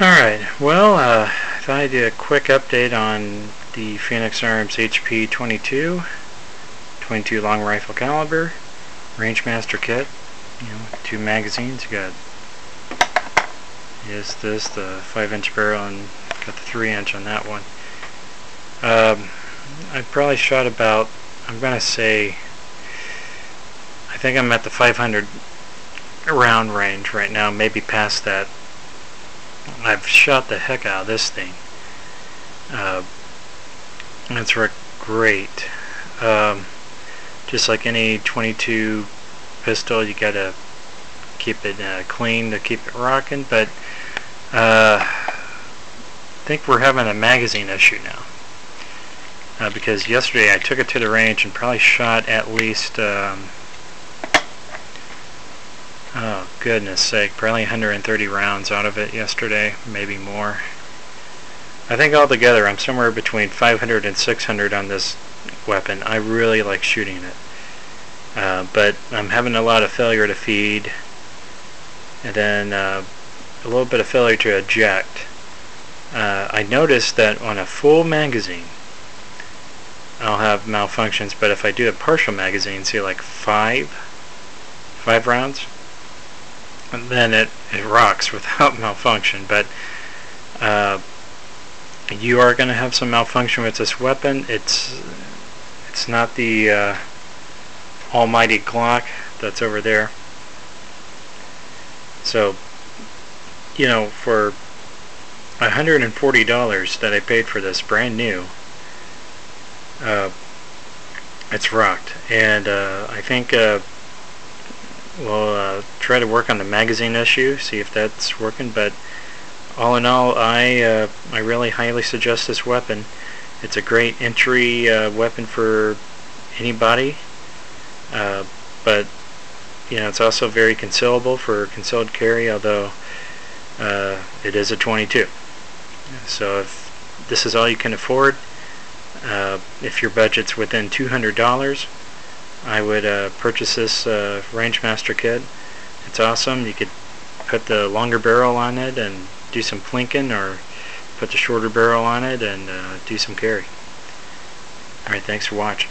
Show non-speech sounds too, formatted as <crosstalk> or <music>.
Alright, well, uh, I thought I'd do a quick update on the Phoenix Arms HP 22, 22 long rifle caliber, Rangemaster kit, you know, two magazines, you got, is this, the 5 inch barrel and got the 3 inch on that one. Um, I probably shot about, I'm going to say, I think I'm at the 500 round range right now, maybe past that. I've shot the heck out of this thing. Uh, it's worked great. Um, just like any 22 pistol, you gotta keep it uh, clean to keep it rocking. But uh, I think we're having a magazine issue now. Uh, because yesterday I took it to the range and probably shot at least um, Oh, goodness sake. Probably 130 rounds out of it yesterday, maybe more. I think altogether I'm somewhere between 500 and 600 on this weapon. I really like shooting it. Uh, but I'm having a lot of failure to feed, and then uh, a little bit of failure to eject. Uh, I noticed that on a full magazine, I'll have malfunctions, but if I do a partial magazine, say like five, five rounds, then it, it rocks without <laughs> malfunction. But uh, you are going to have some malfunction with this weapon. It's it's not the uh, almighty Glock that's over there. So, you know, for $140 that I paid for this brand new, uh, it's rocked. And uh, I think uh, we'll uh, try to work on the magazine issue, see if that's working. But all in all, I uh, I really highly suggest this weapon. It's a great entry uh, weapon for anybody, uh, but you know it's also very concealable for concealed carry. Although uh, it is a 22, so if this is all you can afford, uh, if your budget's within $200 I would uh, purchase this uh, Rangemaster kit. It's awesome. You could put the longer barrel on it and do some plinking or put the shorter barrel on it and uh, do some carry. Alright, thanks for watching.